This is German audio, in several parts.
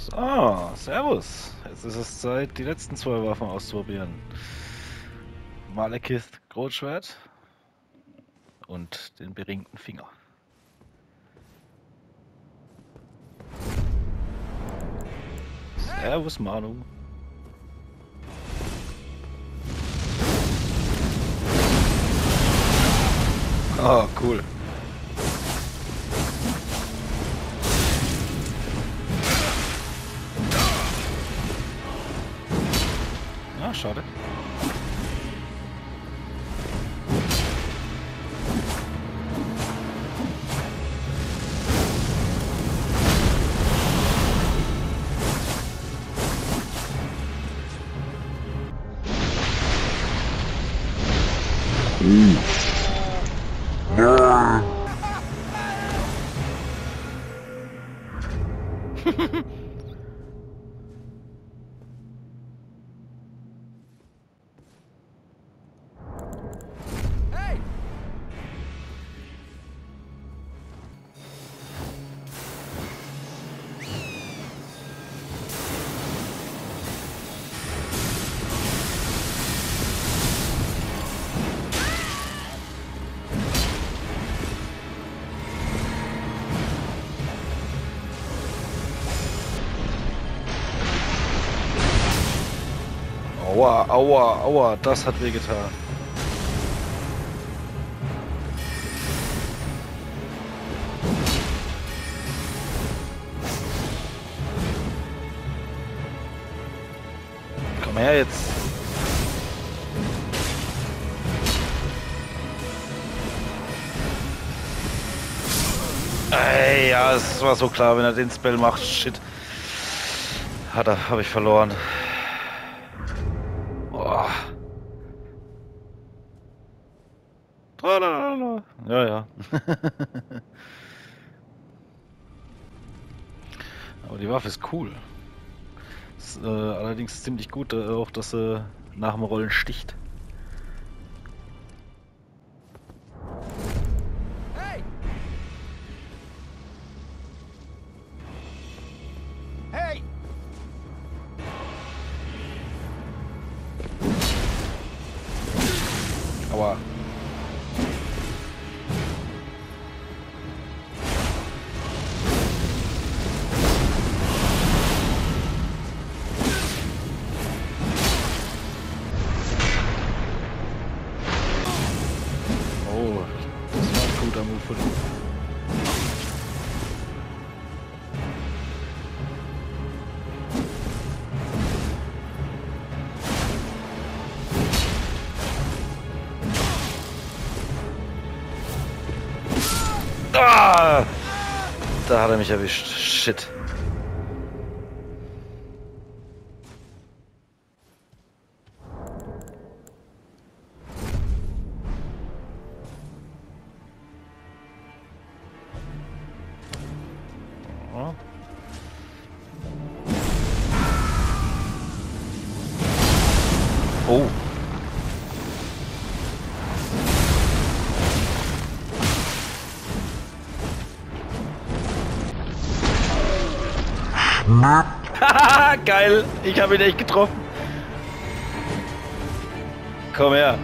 So, Servus. Jetzt ist es Zeit, die letzten zwei Waffen auszuprobieren. Malekith Grotschwert und den beringten Finger. Servus Manu. Oh, cool. Schade. Aua, aua, aua, das hat wehgetan. Komm her jetzt. Ey, ja, es war so klar, wenn er den Spell macht. Shit. Hat er, habe ich verloren. Tralalala. Ja, ja. Aber die Waffe ist cool. Ist, äh, allerdings ziemlich gut, äh, auch dass sie nach dem Rollen sticht. Hey! Hey! Aua. Da hat er mich erwischt. Shit. Haha, geil. Ich habe ihn echt getroffen. Komm her.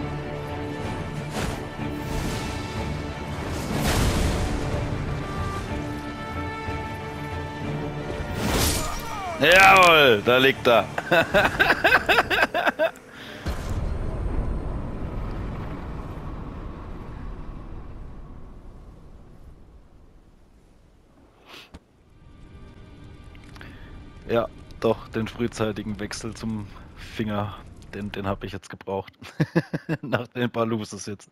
Jawohl, da liegt er. Ja, doch, den frühzeitigen Wechsel zum Finger, den, den habe ich jetzt gebraucht. Nach den paar Loses jetzt.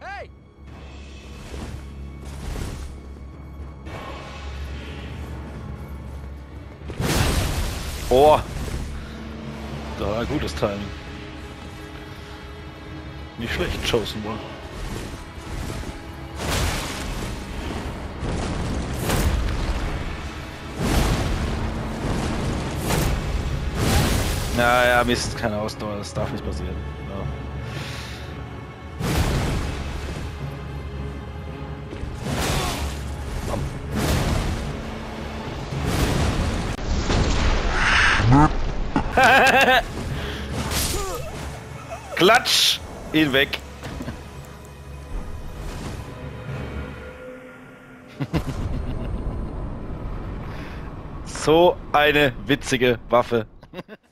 Hey! Oh! Da war gutes Timing. Nicht schlecht, Chosen One. Naja, Mist, keine Ausdauer, das darf nicht passieren. Ja. Klatsch! Ihn weg! so eine witzige Waffe.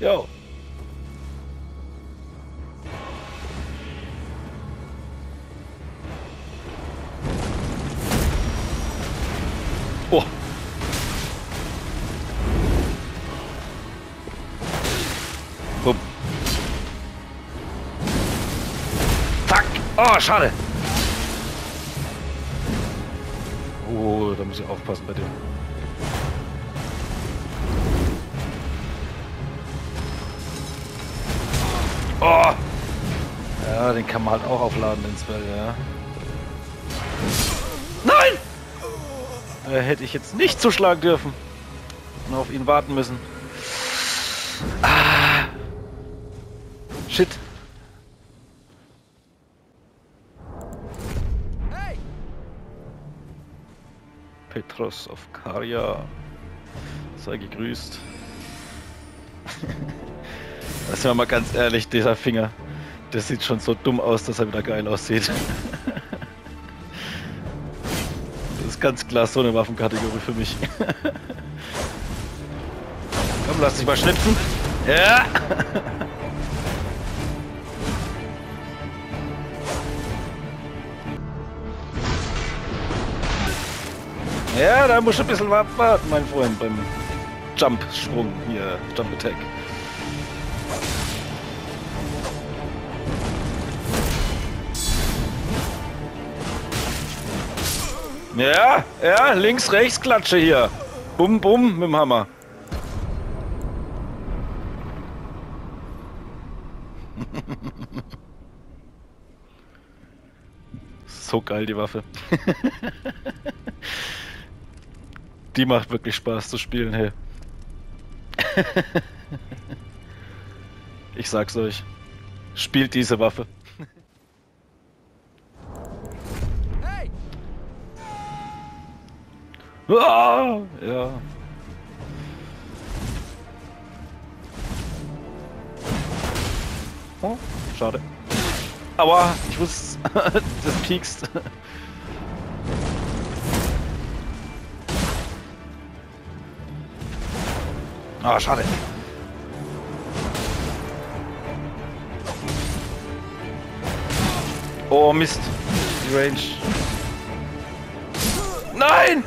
Jo. Oh. Bumm. Fuck. Oh, schade. Oh, da muss ich aufpassen bei dem. Oh! Ja, den kann man halt auch aufladen, den Spell, ja. Nein! Äh, hätte ich jetzt nicht zuschlagen dürfen. Und auf ihn warten müssen. Ah. Shit. Hey! Petros of Karia. Sei gegrüßt. Das sind mal ganz ehrlich, dieser Finger. Der sieht schon so dumm aus, dass er wieder geil aussieht. Das ist ganz klar so eine Waffenkategorie für mich. Komm, lass dich mal schnipsen. Ja! Ja, da musst du ein bisschen warten, mein Freund, beim Jump-Sprung hier, Jump-Attack. Ja, ja, links, rechts Klatsche hier. Bum, bum mit dem Hammer. so geil, die Waffe. die macht wirklich Spaß zu spielen, hey. ich sag's euch. Spielt diese Waffe. Ah, ja. Oh, schade. Aua, ich wusste, das piekst. Ah, schade. Oh Mist, die Range. Nein!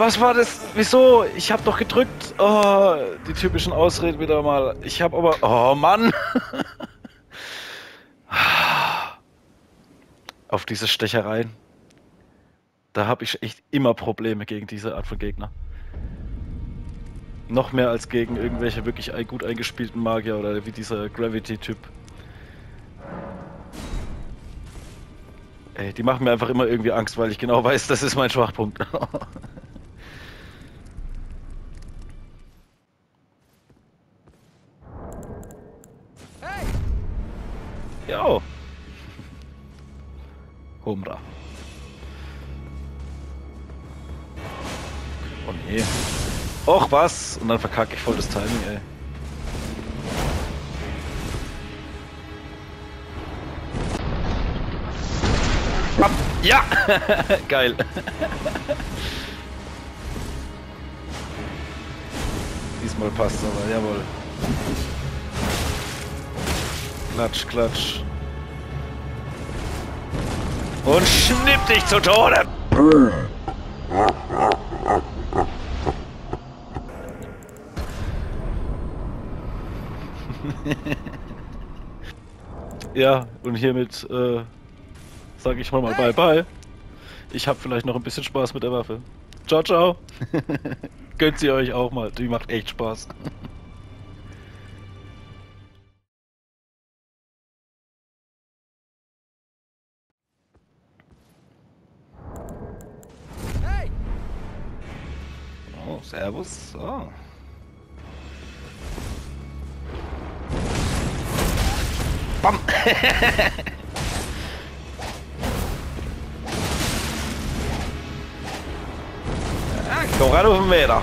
Was war das? Wieso? Ich hab doch gedrückt. Oh, die typischen Ausreden wieder mal. Ich hab aber. Oh Mann! Auf diese Stechereien. Da habe ich echt immer Probleme gegen diese Art von Gegner. Noch mehr als gegen irgendwelche wirklich gut eingespielten Magier oder wie dieser Gravity-Typ. Ey, die machen mir einfach immer irgendwie Angst, weil ich genau weiß, das ist mein Schwachpunkt. Hey! Jo. Humra. Oh nee. Och was? Und dann verkacke ich voll das Timing, ey. Bam. Ja! Geil. Diesmal passt aber, jawohl. Klatsch, klatsch. Und schnipp dich zu Tode! ja, und hiermit äh, sage ich mal, mal bye bye. Ich habe vielleicht noch ein bisschen Spaß mit der Waffe. Ciao, ciao. Gönnt sie euch auch mal. Die macht echt Spaß. Oh, Servus. Oh. Bam! ah, kom rädd för mig då.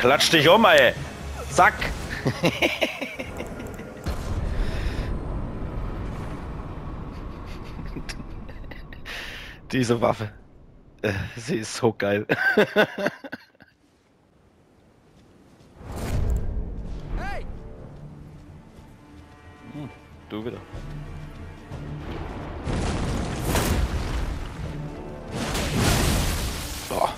Klatsch dich um, ey! Zack! Diese Waffe. Äh, sie ist so geil. Hey! Hm, du wieder. Boah.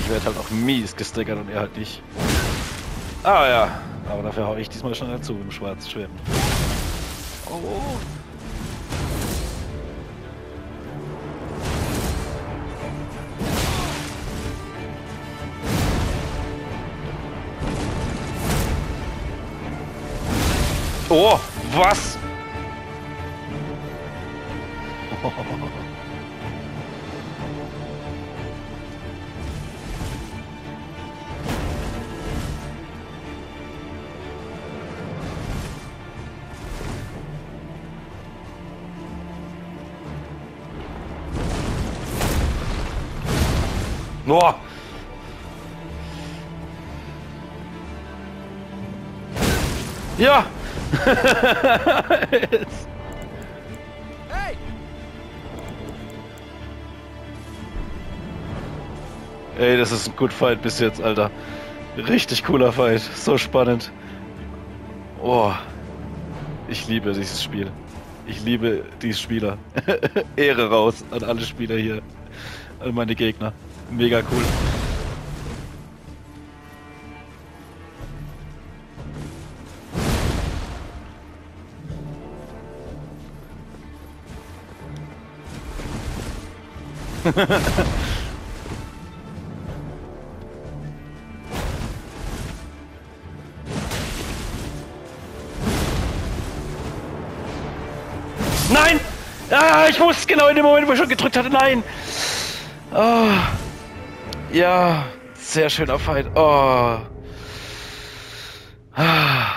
Ich werde halt auch mies gestrickert und er halt nicht. Ah ja, aber dafür hau ich diesmal schon dazu im schwarzen Schwimmen. Oh. Oh, was? Boah. Ja. Hey! Ey, das ist ein gut Fight bis jetzt, Alter. Richtig cooler Fight. So spannend. Oh. Ich liebe dieses Spiel. Ich liebe die Spieler. Ehre raus an alle Spieler hier. An meine Gegner. Mega cool. Nein! Ah, ich wusste genau in dem Moment, wo ich schon gedrückt hatte. Nein! Oh. Ja, sehr schöner Fight. Oh. Ah.